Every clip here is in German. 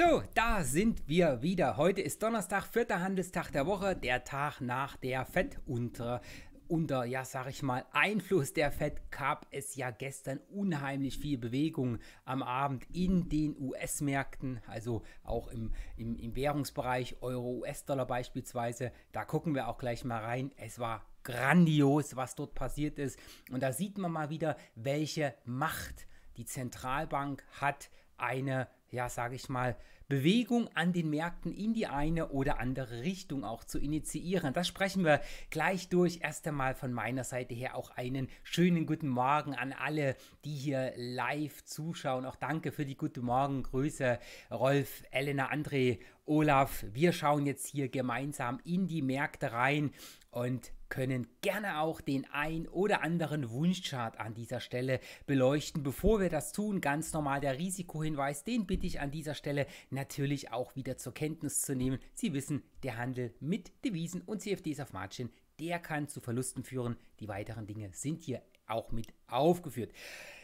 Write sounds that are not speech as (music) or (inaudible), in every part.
So, da sind wir wieder. Heute ist Donnerstag, vierter Handelstag der Woche, der Tag nach der FED unter unter, ja, sag ich mal, Einfluss der FED gab es ja gestern unheimlich viel Bewegung am Abend in den US-Märkten, also auch im, im, im Währungsbereich, Euro, US-Dollar beispielsweise. Da gucken wir auch gleich mal rein. Es war grandios, was dort passiert ist. Und da sieht man mal wieder, welche Macht die Zentralbank hat, eine ja, sage ich mal, Bewegung an den Märkten in die eine oder andere Richtung auch zu initiieren. Das sprechen wir gleich durch. Erst einmal von meiner Seite her auch einen schönen guten Morgen an alle, die hier live zuschauen. Auch danke für die guten Morgen. Grüße Rolf, Elena, André, Olaf. Wir schauen jetzt hier gemeinsam in die Märkte rein und können gerne auch den ein oder anderen Wunschchart an dieser Stelle beleuchten. Bevor wir das tun, ganz normal der Risikohinweis, den bitte ich an dieser Stelle natürlich auch wieder zur Kenntnis zu nehmen. Sie wissen, der Handel mit Devisen und CFDs auf Margin, der kann zu Verlusten führen. Die weiteren Dinge sind hier auch mit aufgeführt.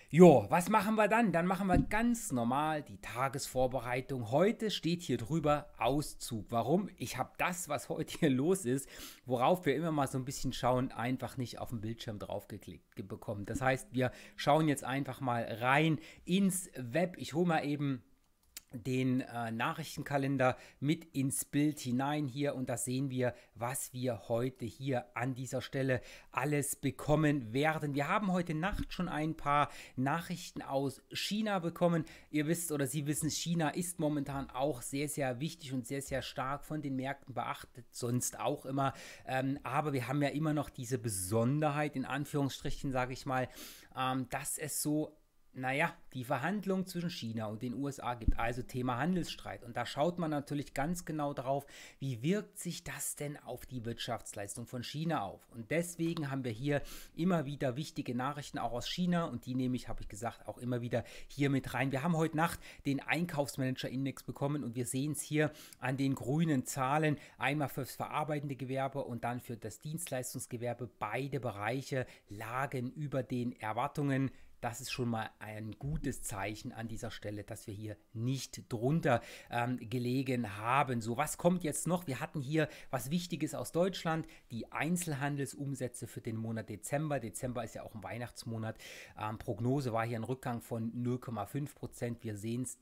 Jo, was machen wir dann? Dann machen wir ganz normal die Tagesvorbereitung. Heute steht hier drüber Auszug. Warum? Ich habe das, was heute hier los ist, worauf wir immer mal so ein bisschen schauen, einfach nicht auf dem Bildschirm draufgeklickt bekommen. Das heißt, wir schauen jetzt einfach mal rein ins Web. Ich hole mal eben den äh, Nachrichtenkalender mit ins Bild hinein hier und da sehen wir, was wir heute hier an dieser Stelle alles bekommen werden. Wir haben heute Nacht schon ein paar Nachrichten aus China bekommen. Ihr wisst oder Sie wissen, China ist momentan auch sehr, sehr wichtig und sehr, sehr stark von den Märkten beachtet, sonst auch immer. Ähm, aber wir haben ja immer noch diese Besonderheit, in Anführungsstrichen sage ich mal, ähm, dass es so naja, die Verhandlungen zwischen China und den USA gibt, also Thema Handelsstreit. Und da schaut man natürlich ganz genau drauf, wie wirkt sich das denn auf die Wirtschaftsleistung von China auf. Und deswegen haben wir hier immer wieder wichtige Nachrichten auch aus China und die nehme ich, habe ich gesagt, auch immer wieder hier mit rein. Wir haben heute Nacht den Einkaufsmanager-Index bekommen und wir sehen es hier an den grünen Zahlen, einmal fürs verarbeitende Gewerbe und dann für das Dienstleistungsgewerbe. Beide Bereiche lagen über den Erwartungen das ist schon mal ein gutes Zeichen an dieser Stelle, dass wir hier nicht drunter ähm, gelegen haben. So, was kommt jetzt noch? Wir hatten hier was Wichtiges aus Deutschland, die Einzelhandelsumsätze für den Monat Dezember. Dezember ist ja auch ein Weihnachtsmonat. Ähm, Prognose war hier ein Rückgang von 0,5 Prozent. Wir sehen es.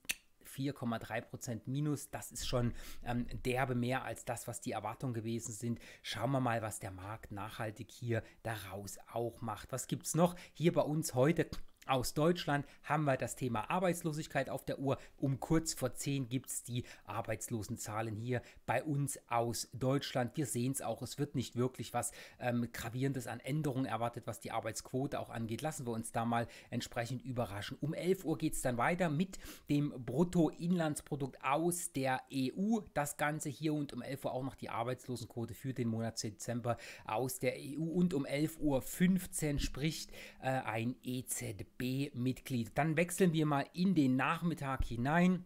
4,3% Minus. Das ist schon ähm, derbe mehr als das, was die Erwartungen gewesen sind. Schauen wir mal, was der Markt nachhaltig hier daraus auch macht. Was gibt es noch hier bei uns heute? Aus Deutschland haben wir das Thema Arbeitslosigkeit auf der Uhr. Um kurz vor 10 gibt es die Arbeitslosenzahlen hier bei uns aus Deutschland. Wir sehen es auch, es wird nicht wirklich was ähm, Gravierendes an Änderungen erwartet, was die Arbeitsquote auch angeht. Lassen wir uns da mal entsprechend überraschen. Um 11 Uhr geht es dann weiter mit dem Bruttoinlandsprodukt aus der EU. Das Ganze hier und um 11 Uhr auch noch die Arbeitslosenquote für den Monat Dezember aus der EU. Und um 11.15 Uhr spricht äh, ein EZB. B-Mitglied. Dann wechseln wir mal in den Nachmittag hinein.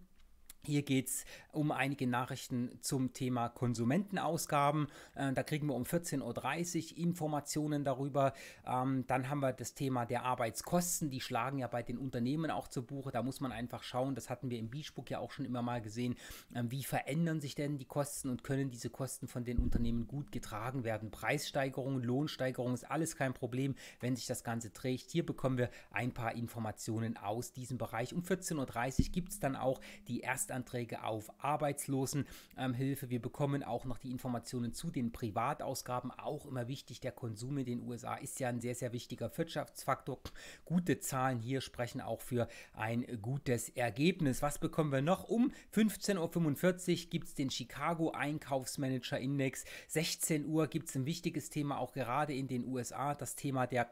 Hier geht es um einige Nachrichten zum Thema Konsumentenausgaben. Äh, da kriegen wir um 14.30 Uhr Informationen darüber. Ähm, dann haben wir das Thema der Arbeitskosten. Die schlagen ja bei den Unternehmen auch zu Buche. Da muss man einfach schauen, das hatten wir im Beachbook ja auch schon immer mal gesehen, äh, wie verändern sich denn die Kosten und können diese Kosten von den Unternehmen gut getragen werden. Preissteigerungen, Lohnsteigerungen ist alles kein Problem, wenn sich das Ganze trägt. Hier bekommen wir ein paar Informationen aus diesem Bereich. Um 14.30 Uhr gibt es dann auch die Erstanträge auf Arbeitslosenhilfe. Wir bekommen auch noch die Informationen zu den Privatausgaben. Auch immer wichtig, der Konsum in den USA ist ja ein sehr, sehr wichtiger Wirtschaftsfaktor. Gute Zahlen hier sprechen auch für ein gutes Ergebnis. Was bekommen wir noch? Um 15.45 Uhr gibt es den Chicago Einkaufsmanager Index. 16 Uhr gibt es ein wichtiges Thema auch gerade in den USA, das Thema der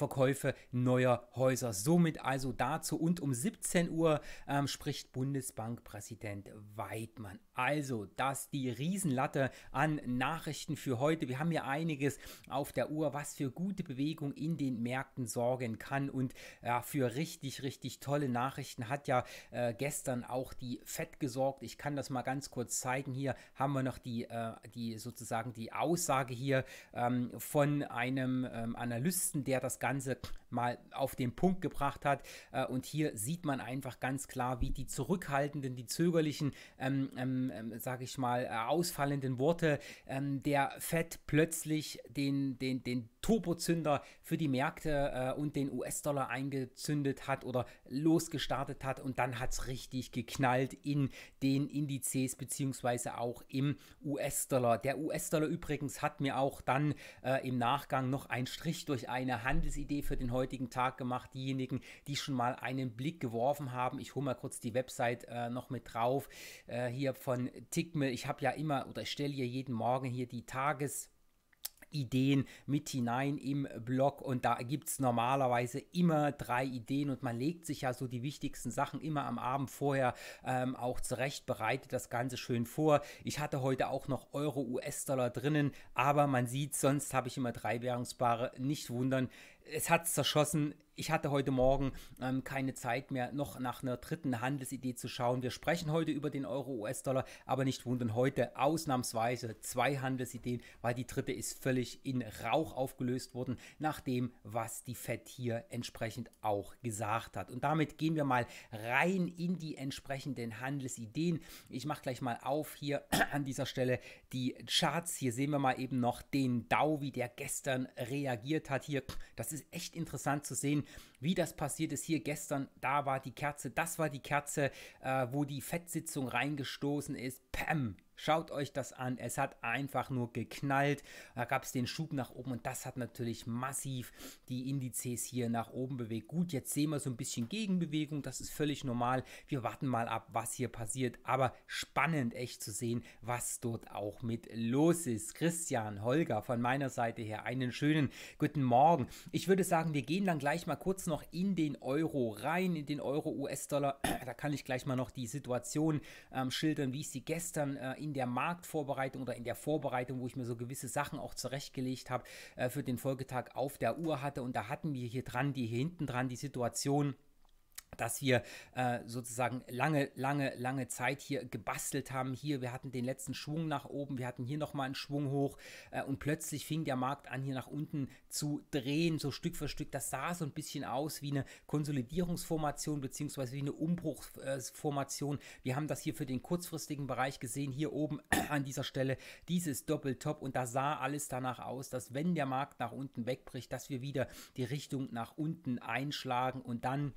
Verkäufe neuer Häuser. Somit also dazu und um 17 Uhr ähm, spricht Bundesbankpräsident Weidmann. Also das die Riesenlatte an Nachrichten für heute. Wir haben hier einiges auf der Uhr, was für gute Bewegung in den Märkten sorgen kann und ja, für richtig, richtig tolle Nachrichten hat ja äh, gestern auch die FED gesorgt. Ich kann das mal ganz kurz zeigen. Hier haben wir noch die, äh, die sozusagen die Aussage hier ähm, von einem ähm, Analysten, der das Ganze ganze mal auf den Punkt gebracht hat. Äh, und hier sieht man einfach ganz klar, wie die zurückhaltenden, die zögerlichen, ähm, ähm, ähm sage ich mal, äh, ausfallenden Worte ähm, der Fed plötzlich den, den, den Turbozünder für die Märkte äh, und den US-Dollar eingezündet hat oder losgestartet hat und dann hat es richtig geknallt in den Indizes beziehungsweise auch im US-Dollar. Der US-Dollar übrigens hat mir auch dann äh, im Nachgang noch einen Strich durch eine Handelsidee für den heutigen Tag gemacht. Diejenigen, die schon mal einen Blick geworfen haben, ich hole mal kurz die Website äh, noch mit drauf, äh, hier von Tickmill. Ich habe ja immer oder ich stelle hier jeden Morgen hier die Tages- Ideen mit hinein im Blog und da gibt es normalerweise immer drei Ideen und man legt sich ja so die wichtigsten Sachen immer am Abend vorher ähm, auch zurecht, bereitet das Ganze schön vor. Ich hatte heute auch noch Euro, US-Dollar drinnen, aber man sieht, sonst habe ich immer drei Währungspaare. Nicht wundern, es hat zerschossen ich hatte heute Morgen ähm, keine Zeit mehr, noch nach einer dritten Handelsidee zu schauen. Wir sprechen heute über den Euro-US-Dollar, aber nicht wundern, heute ausnahmsweise zwei Handelsideen, weil die dritte ist völlig in Rauch aufgelöst worden, nach dem, was die FED hier entsprechend auch gesagt hat. Und damit gehen wir mal rein in die entsprechenden Handelsideen. Ich mache gleich mal auf hier (clears throat) an dieser Stelle die Charts. Hier sehen wir mal eben noch den Dow, wie der gestern reagiert hat. Hier, das ist echt interessant zu sehen wie das passiert ist hier gestern. Da war die Kerze, das war die Kerze, äh, wo die Fettsitzung reingestoßen ist. Pam! Schaut euch das an. Es hat einfach nur geknallt. Da gab es den Schub nach oben und das hat natürlich massiv die Indizes hier nach oben bewegt. Gut, jetzt sehen wir so ein bisschen Gegenbewegung. Das ist völlig normal. Wir warten mal ab, was hier passiert. Aber spannend echt zu sehen, was dort auch mit los ist. Christian, Holger, von meiner Seite her einen schönen guten Morgen. Ich würde sagen, wir gehen dann gleich mal kurz noch in den Euro rein, in den Euro-US-Dollar. (clears throat) Da kann ich gleich mal noch die Situation ähm, schildern, wie ich sie gestern äh, in in der Marktvorbereitung oder in der Vorbereitung, wo ich mir so gewisse Sachen auch zurechtgelegt habe, äh, für den Folgetag auf der Uhr hatte. Und da hatten wir hier dran, die hier hinten dran, die Situation, dass wir äh, sozusagen lange, lange, lange Zeit hier gebastelt haben. Hier, wir hatten den letzten Schwung nach oben, wir hatten hier nochmal einen Schwung hoch äh, und plötzlich fing der Markt an, hier nach unten zu drehen, so Stück für Stück. Das sah so ein bisschen aus wie eine Konsolidierungsformation beziehungsweise wie eine Umbruchsformation. wir haben das hier für den kurzfristigen Bereich gesehen, hier oben (clears throat) an dieser Stelle, dieses Doppeltop und da sah alles danach aus, dass wenn der Markt nach unten wegbricht, dass wir wieder die Richtung nach unten einschlagen und dann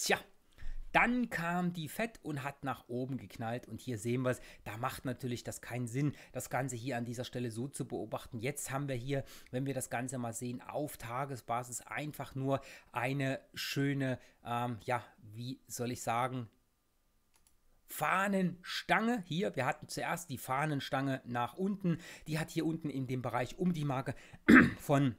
Tja, dann kam die Fett und hat nach oben geknallt. Und hier sehen wir es. Da macht natürlich das keinen Sinn, das Ganze hier an dieser Stelle so zu beobachten. Jetzt haben wir hier, wenn wir das Ganze mal sehen, auf Tagesbasis einfach nur eine schöne, ähm, ja, wie soll ich sagen, Fahnenstange hier. Wir hatten zuerst die Fahnenstange nach unten. Die hat hier unten in dem Bereich um die Marke (clears throat) von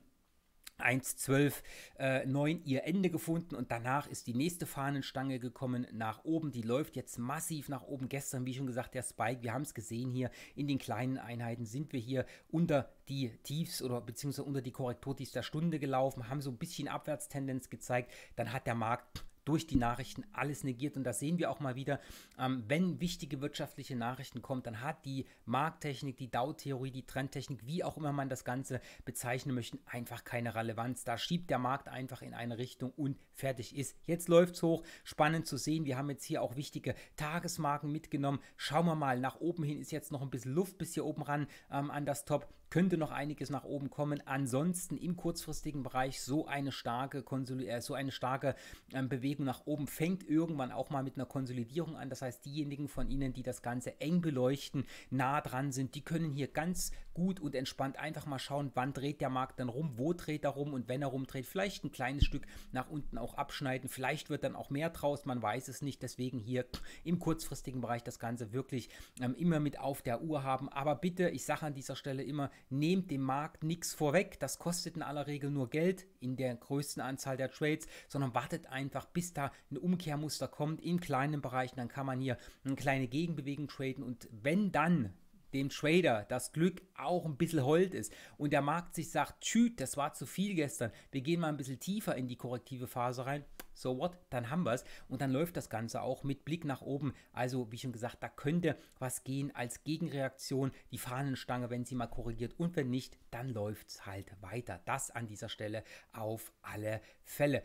1.12.9 äh, ihr Ende gefunden und danach ist die nächste Fahnenstange gekommen nach oben. Die läuft jetzt massiv nach oben. Gestern, wie schon gesagt, der Spike, wir haben es gesehen hier in den kleinen Einheiten sind wir hier unter die Tiefs oder beziehungsweise unter die Korrekturtiefs der Stunde gelaufen, haben so ein bisschen Abwärtstendenz gezeigt. Dann hat der Markt durch die Nachrichten alles negiert. Und da sehen wir auch mal wieder, ähm, wenn wichtige wirtschaftliche Nachrichten kommen, dann hat die Markttechnik, die Dow-Theorie, die Trendtechnik, wie auch immer man das Ganze bezeichnen möchte, einfach keine Relevanz. Da schiebt der Markt einfach in eine Richtung und fertig ist. Jetzt läuft es hoch. Spannend zu sehen. Wir haben jetzt hier auch wichtige Tagesmarken mitgenommen. Schauen wir mal, nach oben hin ist jetzt noch ein bisschen Luft bis hier oben ran ähm, an das Top könnte noch einiges nach oben kommen. Ansonsten im kurzfristigen Bereich so eine starke, Konsoli äh, so eine starke ähm, Bewegung nach oben fängt irgendwann auch mal mit einer Konsolidierung an. Das heißt, diejenigen von Ihnen, die das Ganze eng beleuchten, nah dran sind, die können hier ganz gut und entspannt einfach mal schauen, wann dreht der Markt dann rum, wo dreht er rum und wenn er rumdreht, vielleicht ein kleines Stück nach unten auch abschneiden. Vielleicht wird dann auch mehr draus, man weiß es nicht. Deswegen hier im kurzfristigen Bereich das Ganze wirklich ähm, immer mit auf der Uhr haben. Aber bitte, ich sage an dieser Stelle immer, nehmt dem Markt nichts vorweg. Das kostet in aller Regel nur Geld in der größten Anzahl der Trades, sondern wartet einfach, bis da ein Umkehrmuster kommt in kleinen Bereichen. Dann kann man hier eine kleine Gegenbewegung traden und wenn dann dem Trader das Glück auch ein bisschen hold ist und der Markt sich sagt, tschüt, das war zu viel gestern, wir gehen mal ein bisschen tiefer in die korrektive Phase rein, so what, dann haben wir es und dann läuft das Ganze auch mit Blick nach oben. Also wie schon gesagt, da könnte was gehen als Gegenreaktion, die Fahnenstange, wenn sie mal korrigiert und wenn nicht, dann läuft es halt weiter. Das an dieser Stelle auf alle Fälle.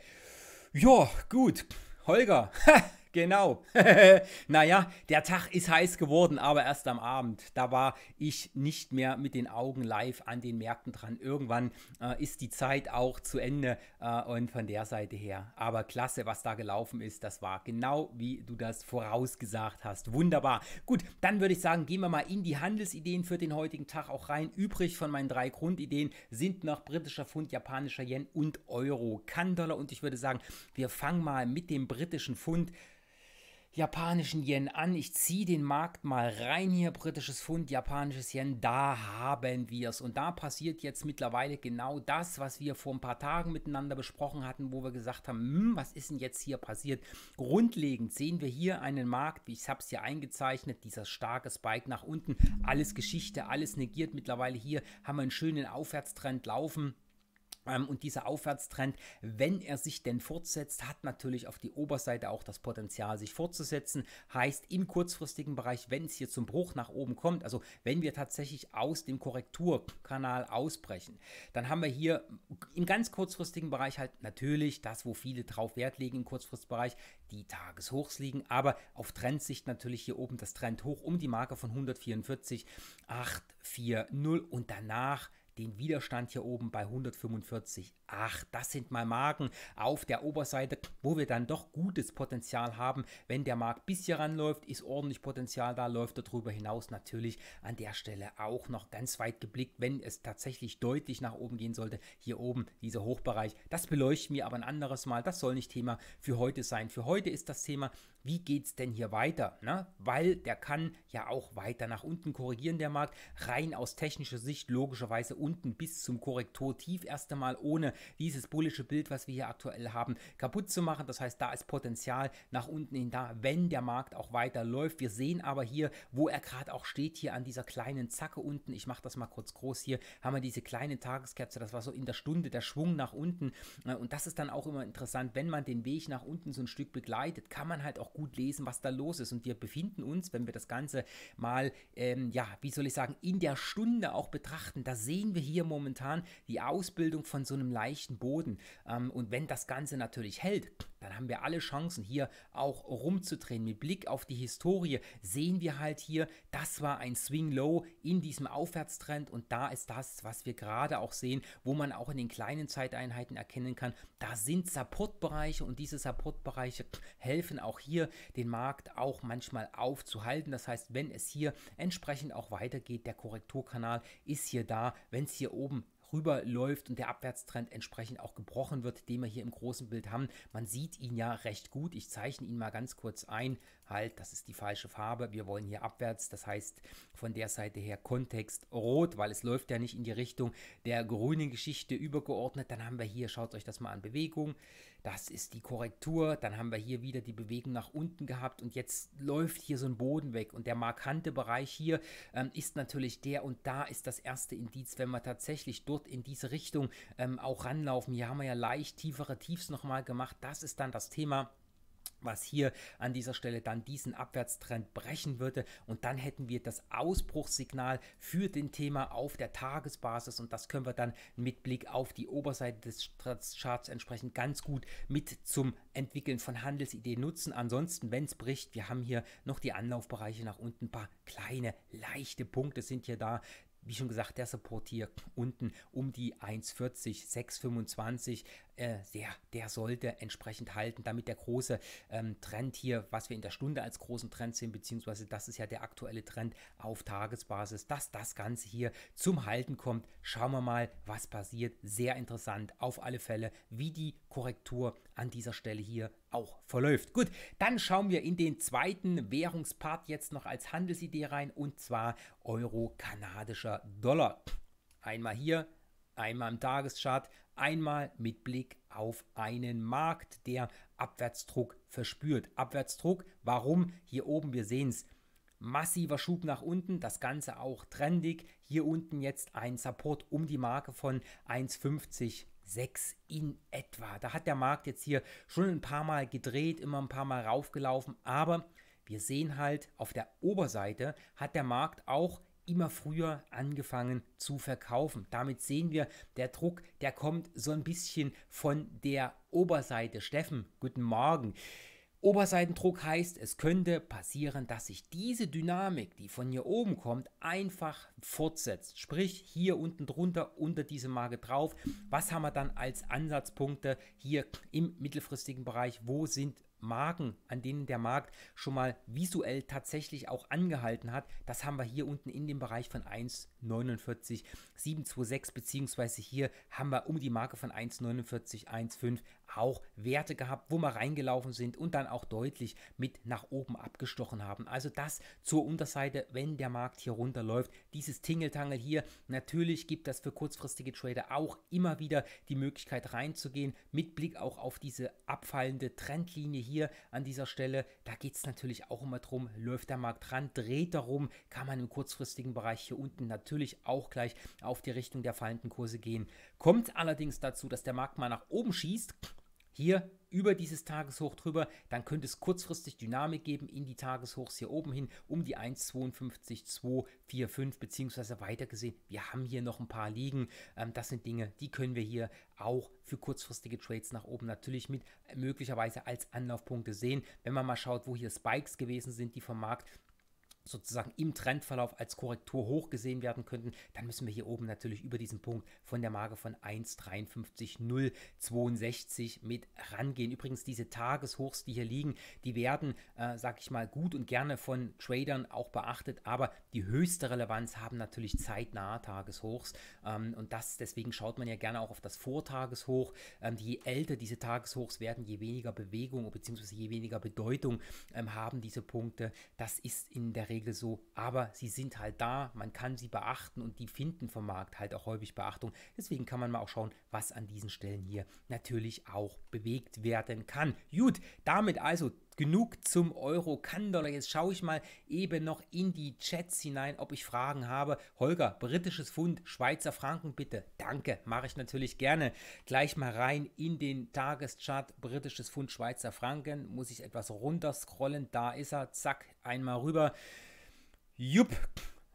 Ja, gut. Holger, (laughs) Genau. (laughs) naja, der Tag ist heiß geworden, aber erst am Abend. Da war ich nicht mehr mit den Augen live an den Märkten dran. Irgendwann äh, ist die Zeit auch zu Ende äh, und von der Seite her. Aber klasse, was da gelaufen ist. Das war genau wie du das vorausgesagt hast. Wunderbar. Gut, dann würde ich sagen, gehen wir mal in die Handelsideen für den heutigen Tag auch rein. Übrig von meinen drei Grundideen sind noch britischer Pfund, japanischer Yen und Euro, Kann-Dollar. Und ich würde sagen, wir fangen mal mit dem britischen Pfund japanischen Yen an. Ich ziehe den Markt mal rein hier, britisches Pfund, japanisches Yen, da haben wir es. Und da passiert jetzt mittlerweile genau das, was wir vor ein paar Tagen miteinander besprochen hatten, wo wir gesagt haben, hm, was ist denn jetzt hier passiert? Grundlegend sehen wir hier einen Markt, wie ich habe es hier eingezeichnet, dieser starke Spike nach unten, alles Geschichte, alles negiert. Mittlerweile hier haben wir einen schönen Aufwärtstrend laufen. Ähm, und dieser Aufwärtstrend, wenn er sich denn fortsetzt, hat natürlich auf die Oberseite auch das Potenzial, sich fortzusetzen. Heißt im kurzfristigen Bereich, wenn es hier zum Bruch nach oben kommt, also wenn wir tatsächlich aus dem Korrekturkanal ausbrechen, dann haben wir hier im ganz kurzfristigen Bereich halt natürlich das, wo viele drauf Wert legen im Kurzfristbereich, die Tageshochs liegen, aber auf Trendsicht natürlich hier oben das Trend hoch um die Marke von 144,840 und danach den Widerstand hier oben bei 145. Ach, das sind mal Marken auf der Oberseite, wo wir dann doch gutes Potenzial haben. Wenn der Markt bis hier ranläuft, ist ordentlich Potenzial da, läuft darüber hinaus natürlich an der Stelle auch noch ganz weit geblickt, wenn es tatsächlich deutlich nach oben gehen sollte. Hier oben dieser Hochbereich, das beleuchten wir aber ein anderes Mal. Das soll nicht Thema für heute sein. Für heute ist das Thema, wie geht es denn hier weiter? Ne? Weil der kann ja auch weiter nach unten korrigieren, der Markt. Rein aus technischer Sicht logischerweise unten bis zum Korrekturtief erst einmal, ohne dieses bullische Bild, was wir hier aktuell haben, kaputt zu machen. Das heißt, da ist Potenzial nach unten hin da, wenn der Markt auch weiter läuft. Wir sehen aber hier, wo er gerade auch steht, hier an dieser kleinen Zacke unten. Ich mache das mal kurz groß hier. Haben wir diese kleine Tageskerze, das war so in der Stunde der Schwung nach unten. Und das ist dann auch immer interessant, wenn man den Weg nach unten so ein Stück begleitet, kann man halt auch gut lesen, was da los ist. Und wir befinden uns, wenn wir das Ganze mal, ähm, ja, wie soll ich sagen, in der Stunde auch betrachten, da sehen wir hier momentan die Ausbildung von so einem leichten Boden. Ähm, und wenn das Ganze natürlich hält, dann haben wir alle Chancen hier auch rumzudrehen. Mit Blick auf die Historie sehen wir halt hier, das war ein Swing Low in diesem Aufwärtstrend und da ist das, was wir gerade auch sehen, wo man auch in den kleinen Zeiteinheiten erkennen kann, da sind Supportbereiche und diese Supportbereiche helfen auch hier den Markt auch manchmal aufzuhalten. Das heißt, wenn es hier entsprechend auch weitergeht, der Korrekturkanal ist hier da, wenn es hier oben rüberläuft und der Abwärtstrend entsprechend auch gebrochen wird, den wir hier im großen Bild haben. Man sieht ihn ja recht gut. Ich zeichne ihn mal ganz kurz ein. Halt, das ist die falsche Farbe. Wir wollen hier abwärts. Das heißt, von der Seite her Kontext rot, weil es läuft ja nicht in die Richtung der grünen Geschichte übergeordnet. Dann haben wir hier, schaut euch das mal an, Bewegung. Das ist die Korrektur. Dann haben wir hier wieder die Bewegung nach unten gehabt und jetzt läuft hier so ein Boden weg. Und der markante Bereich hier ähm, ist natürlich der und da ist das erste Indiz, wenn wir tatsächlich dort in diese Richtung ähm, auch ranlaufen. Hier haben wir ja leicht tiefere Tiefs nochmal gemacht. Das ist dann das Thema was hier an dieser Stelle dann diesen Abwärtstrend brechen würde. Und dann hätten wir das Ausbruchssignal für den Thema auf der Tagesbasis und das können wir dann mit Blick auf die Oberseite des Charts entsprechend ganz gut mit zum Entwickeln von Handelsideen nutzen. Ansonsten, wenn es bricht, wir haben hier noch die Anlaufbereiche nach unten, ein paar kleine, leichte Punkte sind hier da wie schon gesagt, der Support hier unten um die 1,40, 6,25 äh, der, der sollte entsprechend halten, damit der große ähm, Trend hier, was wir in der Stunde als großen Trend sehen, beziehungsweise das ist ja der aktuelle Trend auf Tagesbasis, dass das Ganze hier zum Halten kommt. Schauen wir mal, was passiert. Sehr interessant auf alle Fälle, wie die Korrektur an dieser Stelle hier auch verläuft. Gut, dann schauen wir in den zweiten Währungspart jetzt noch als Handelsidee rein und zwar Euro-kanadischer Dollar. Einmal hier, einmal im Tageschart, einmal mit Blick auf einen Markt, der Abwärtsdruck verspürt. Abwärtsdruck, warum? Hier oben, wir sehen es, massiver Schub nach unten, das Ganze auch trendig. Hier unten jetzt ein Support um die Marke von 1,50 6 in etwa. Da hat der Markt jetzt hier schon ein paar Mal gedreht, immer ein paar Mal raufgelaufen, aber wir sehen halt, auf der Oberseite hat der Markt auch immer früher angefangen zu verkaufen. Damit sehen wir, der Druck, der kommt so ein bisschen von der Oberseite. Steffen, guten Morgen. Oberseitendruck heißt, es könnte passieren, dass sich diese Dynamik, die von hier oben kommt, einfach fortsetzt. Sprich, hier unten drunter, unter diese Marke drauf. Was haben wir dann als Ansatzpunkte hier im mittelfristigen Bereich? Wo sind Marken, an denen der Markt schon mal visuell tatsächlich auch angehalten hat. Das haben wir hier unten in dem Bereich von 1,49,726 beziehungsweise hier haben wir um die Marke von 1,49,15 auch Werte gehabt, wo wir reingelaufen sind und dann auch deutlich mit nach oben abgestochen haben. Also das zur Unterseite, wenn der Markt hier runterläuft. Dieses Tingeltangel hier, natürlich gibt das für kurzfristige Trader auch immer wieder die Möglichkeit reinzugehen, mit Blick auch auf diese abfallende Trendlinie hier an dieser Stelle. Da geht es natürlich auch immer drum, läuft der Markt dran, dreht darum, kann man im kurzfristigen Bereich hier unten natürlich auch gleich auf die Richtung der fallenden Kurse gehen. Kommt allerdings dazu, dass der Markt mal nach oben schießt, hier über dieses Tageshoch drüber, dann könnte es kurzfristig Dynamik geben in die Tageshochs hier oben hin um die 1,52,245 beziehungsweise weiter gesehen. Wir haben hier noch ein paar liegen. Ähm, das sind Dinge, die können wir hier auch für kurzfristige Trades nach oben natürlich mit möglicherweise als Anlaufpunkte sehen. Wenn man mal schaut, wo hier Spikes gewesen sind, die vom Markt sozusagen im Trendverlauf als Korrektur hoch gesehen werden könnten, dann müssen wir hier oben natürlich über diesen Punkt von der Marke von 1,53,062 mit rangehen. Übrigens diese Tageshochs, die hier liegen, die werden, äh, sag ich mal, gut und gerne von Tradern auch beachtet, aber die höchste Relevanz haben natürlich zeitnahe Tageshochs ähm, und das, deswegen schaut man ja gerne auch auf das Vortageshoch. Ähm, je älter diese Tageshochs werden, je weniger Bewegung bzw. je weniger Bedeutung ähm, haben diese Punkte. Das ist in der Regel Regel so, aber sie sind halt da, man kann sie beachten und die finden vom Markt halt auch häufig Beachtung. Deswegen kann man mal auch schauen, was an diesen Stellen hier natürlich auch bewegt werden kann. Gut, damit also genug zum Euro Kann-Dollar. Jetzt schaue ich mal eben noch in die Chats hinein, ob ich Fragen habe. Holger, britisches Pfund, Schweizer Franken bitte. Danke, mache ich natürlich gerne. Gleich mal rein in den Tageschart. Britisches Pfund, Schweizer Franken. Muss ich etwas runterscrollen. Da ist er. Zack, einmal rüber. Jupp.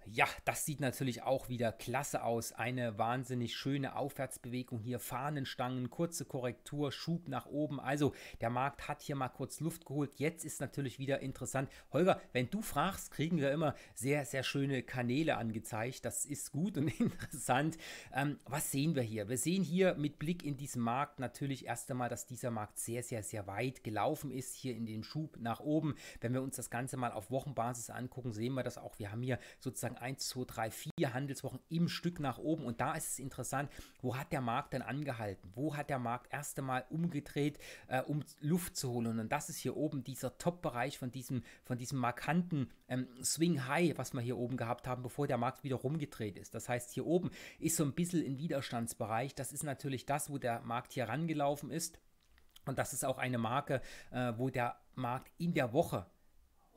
Ja, das sieht natürlich auch wieder klasse aus. Eine wahnsinnig schöne Aufwärtsbewegung hier. Fahnenstangen, kurze Korrektur, Schub nach oben. Also der Markt hat hier mal kurz Luft geholt. Jetzt ist natürlich wieder interessant. Holger, wenn du fragst, kriegen wir immer sehr, sehr schöne Kanäle angezeigt. Das ist gut und (laughs) interessant. Ähm, was sehen wir hier? Wir sehen hier mit Blick in diesen Markt natürlich erst einmal, dass dieser Markt sehr, sehr, sehr weit gelaufen ist. Hier in dem Schub nach oben. Wenn wir uns das Ganze mal auf Wochenbasis angucken, sehen wir das auch. Wir haben hier sozusagen sozusagen 1, 2, 3, 4 Handelswochen im Stück nach oben. Und da ist es interessant, wo hat der Markt denn angehalten? Wo hat der Markt erst einmal umgedreht, äh, um Luft zu holen? Und das ist hier oben dieser Top-Bereich von diesem, von diesem markanten ähm, Swing High, was wir hier oben gehabt haben, bevor der Markt wieder rumgedreht ist. Das heißt, hier oben ist so ein bisschen ein Widerstandsbereich. Das ist natürlich das, wo der Markt hier rangelaufen ist. Und das ist auch eine Marke, äh, wo der Markt in der Woche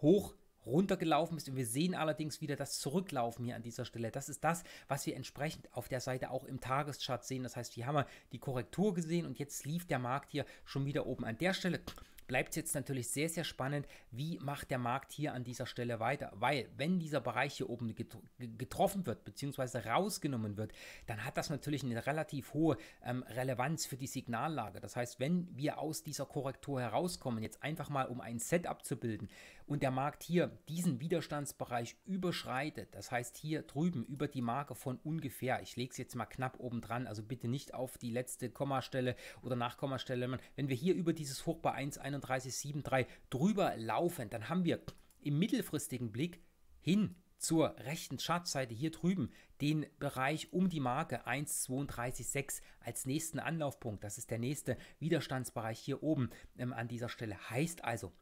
hoch runtergelaufen ist. Und wir sehen allerdings wieder das Zurücklaufen hier an dieser Stelle. Das ist das, was wir entsprechend auf der Seite auch im Tageschart sehen. Das heißt, hier haben wir die Korrektur gesehen und jetzt lief der Markt hier schon wieder oben an der Stelle bleibt es jetzt natürlich sehr, sehr spannend, wie macht der Markt hier an dieser Stelle weiter. Weil, wenn dieser Bereich hier oben getroffen wird, beziehungsweise rausgenommen wird, dann hat das natürlich eine relativ hohe ähm, Relevanz für die Signallage. Das heißt, wenn wir aus dieser Korrektur herauskommen, jetzt einfach mal um ein Setup zu bilden und der Markt hier diesen Widerstandsbereich überschreitet, das heißt hier drüben über die Marke von ungefähr, ich lege es jetzt mal knapp oben dran, also bitte nicht auf die letzte Kommastelle oder Nachkommastelle, wenn wir hier über dieses Hoch bei 1,1 31,73 drüber laufen, dann haben wir im mittelfristigen Blick hin zur rechten Chartseite hier drüben den Bereich um die Marke 1,32,6 als nächsten Anlaufpunkt. Das ist der nächste Widerstandsbereich hier oben ähm, an dieser Stelle. Heißt also,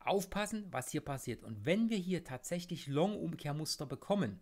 aufpassen, was hier passiert. Und wenn wir hier tatsächlich Long-Umkehrmuster bekommen,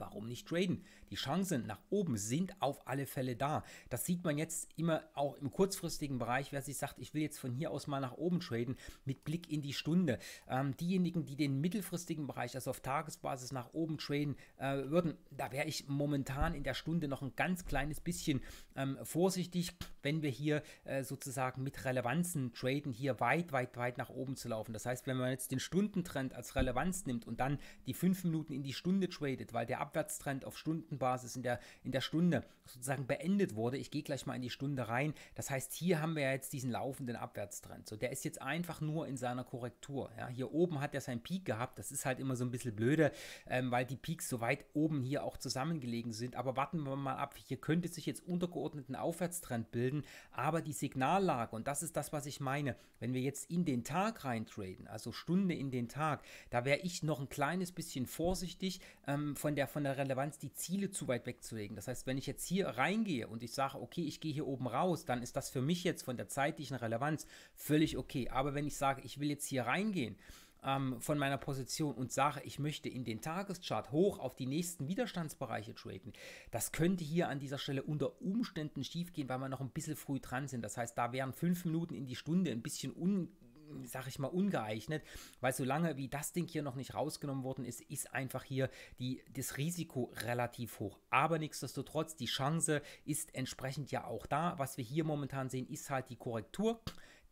warum nicht traden? Die Chancen nach oben sind auf alle Fälle da. Das sieht man jetzt immer auch im kurzfristigen Bereich, wer sich sagt, ich will jetzt von hier aus mal nach oben traden, mit Blick in die Stunde. Ähm, diejenigen, die den mittelfristigen Bereich, also auf Tagesbasis nach oben traden äh, würden, da wäre ich momentan in der Stunde noch ein ganz kleines bisschen ähm, vorsichtig, wenn wir hier äh, sozusagen mit Relevanzen traden, hier weit, weit, weit nach oben zu laufen. Das heißt, wenn man jetzt den Stundentrend als Relevanz nimmt und dann die fünf Minuten in die Stunde tradet, weil der Abwärtstrend auf Stundenbasis in der, in der Stunde sozusagen beendet wurde. Ich gehe gleich mal in die Stunde rein. Das heißt, hier haben wir jetzt diesen laufenden Abwärtstrend. So, der ist jetzt einfach nur in seiner Korrektur. Ja, hier oben hat er seinen Peak gehabt. Das ist halt immer so ein bisschen blöde, ähm, weil die Peaks so weit oben hier auch zusammengelegen sind. Aber warten wir mal ab. Hier könnte sich jetzt untergeordneten Aufwärtstrend bilden. Aber die Signallage, und das ist das, was ich meine, wenn wir jetzt in den Tag rein traden, also Stunde in den Tag, da wäre ich noch ein kleines bisschen vorsichtig, ähm, von, der, von der Relevanz die Ziele zu weit wegzulegen. Das heißt, wenn ich jetzt hier reingehe und ich sage, okay, ich gehe hier oben raus, dann ist das für mich jetzt von der zeitlichen Relevanz völlig okay. Aber wenn ich sage, ich will jetzt hier reingehen, ähm, von meiner Position und sage, ich möchte in den Tageschart hoch auf die nächsten Widerstandsbereiche traden, das könnte hier an dieser Stelle unter Umständen schiefgehen, weil wir noch ein bisschen früh dran sind. Das heißt, da wären fünf Minuten in die Stunde ein bisschen un sag ich mal, ungeeignet, weil solange wie das Ding hier noch nicht rausgenommen worden ist, ist einfach hier die, das Risiko relativ hoch. Aber nichtsdestotrotz, die Chance ist entsprechend ja auch da. Was wir hier momentan sehen, ist halt die Korrektur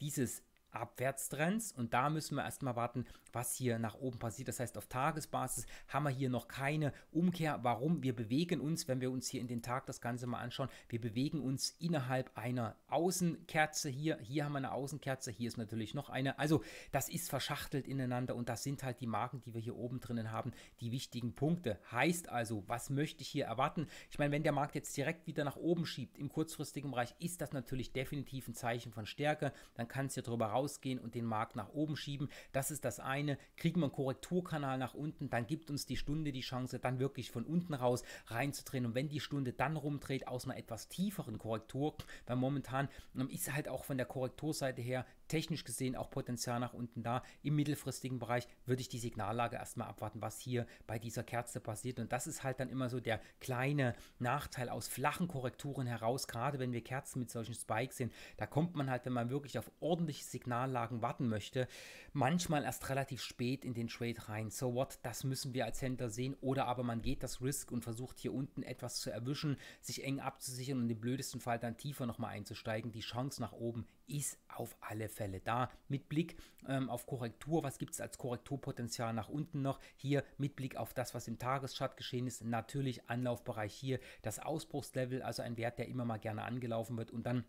dieses Abwärtstrends und da müssen wir erstmal warten, was hier nach oben passiert. Das heißt, auf Tagesbasis haben wir hier noch keine Umkehr. Warum? Wir bewegen uns, wenn wir uns hier in den Tag das Ganze mal anschauen, wir bewegen uns innerhalb einer Außenkerze hier. Hier haben wir eine Außenkerze, hier ist natürlich noch eine. Also das ist verschachtelt ineinander und das sind halt die Marken, die wir hier oben drinnen haben, die wichtigen Punkte. Heißt also, was möchte ich hier erwarten? Ich meine, wenn der Markt jetzt direkt wieder nach oben schiebt im kurzfristigen Bereich, ist das natürlich definitiv ein Zeichen von Stärke. Dann kann es hier drüber rausgehen und den Markt nach oben schieben. Das ist das eine. Kriegen wir einen Korrekturkanal nach unten, dann gibt uns die Stunde die Chance, dann wirklich von unten raus reinzudrehen. Und wenn die Stunde dann rumdreht aus einer etwas tieferen Korrektur, weil momentan ähm, ist halt auch von der Korrekturseite her technisch gesehen auch Potenzial nach unten da. Im mittelfristigen Bereich würde ich die Signallage erstmal abwarten, was hier bei dieser Kerze passiert. Und das ist halt dann immer so der kleine Nachteil aus flachen Korrekturen heraus, gerade wenn wir Kerzen mit solchen Spikes sehen. Da kommt man halt, wenn man wirklich auf ordentliche Signallagen warten möchte, manchmal erst relativ spät in den Trade rein. So what, das müssen wir als Händler sehen. Oder aber man geht das Risk und versucht hier unten etwas zu erwischen, sich eng abzusichern und im blödesten Fall dann tiefer nochmal einzusteigen. Die Chance nach oben ist auf alle Fälle da. Mit Blick ähm, auf Korrektur, was gibt es als Korrekturpotenzial nach unten noch? Hier mit Blick auf das, was im Tageschart geschehen ist, natürlich Anlaufbereich hier, das Ausbruchslevel, also ein Wert, der immer mal gerne angelaufen wird und dann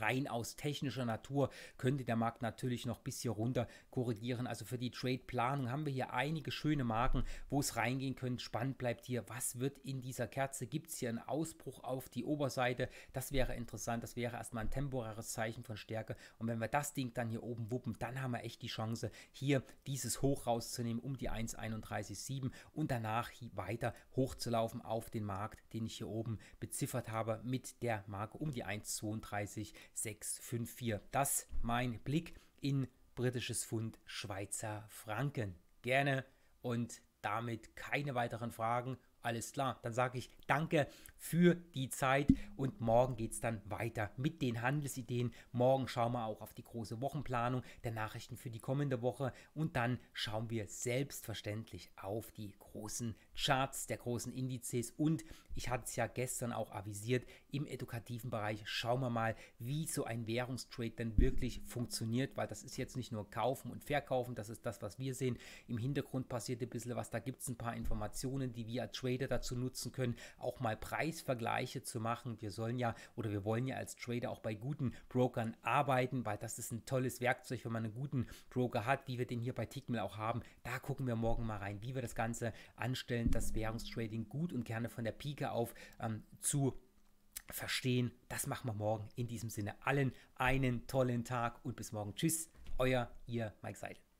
rein aus technischer Natur könnte der Markt natürlich noch bis hier runter korrigieren. Also für die Trade-Planung haben wir hier einige schöne Marken, wo es reingehen könnte. Spannend bleibt hier, was wird in dieser Kerze? Gibt es hier einen Ausbruch auf die Oberseite? Das wäre interessant. Das wäre erstmal ein temporäres Zeichen von Stärke. Und wenn wir das Ding dann hier oben wuppen, dann haben wir echt die Chance, hier dieses Hoch rauszunehmen um die 1,31,7 und danach weiter hochzulaufen auf den Markt, den ich hier oben beziffert habe mit der Marke um die 1,32. 654. Das mein Blick in britisches Pfund Schweizer Franken. Gerne und damit keine weiteren Fragen. Alles klar, dann sage ich danke für die Zeit. Und morgen geht es dann weiter mit den Handelsideen. Morgen schauen wir auch auf die große Wochenplanung der Nachrichten für die kommende Woche. Und dann schauen wir selbstverständlich auf die großen Charts der großen Indizes. Und ich hatte es ja gestern auch avisiert, im edukativen Bereich schauen wir mal, wie so ein Währungstrade denn wirklich funktioniert, weil das ist jetzt nicht nur kaufen und verkaufen, das ist das, was wir sehen. Im Hintergrund passiert ein bisschen was, da gibt es ein paar Informationen, die wir als Trader dazu nutzen können, auch mal Preisvergleiche zu machen. Wir sollen ja oder wir wollen ja als Trader auch bei guten Brokern arbeiten, weil das ist ein tolles Werkzeug, wenn man einen guten Broker hat, wie wir den hier bei Tickmill auch haben. Da gucken wir morgen mal rein, wie wir das Ganze anstellen, das Währungstrading gut und gerne von der Pike auf ähm, zu verstehen. Das machen wir morgen. In diesem Sinne allen einen tollen Tag und bis morgen. Tschüss, euer, ihr Mike Seidel.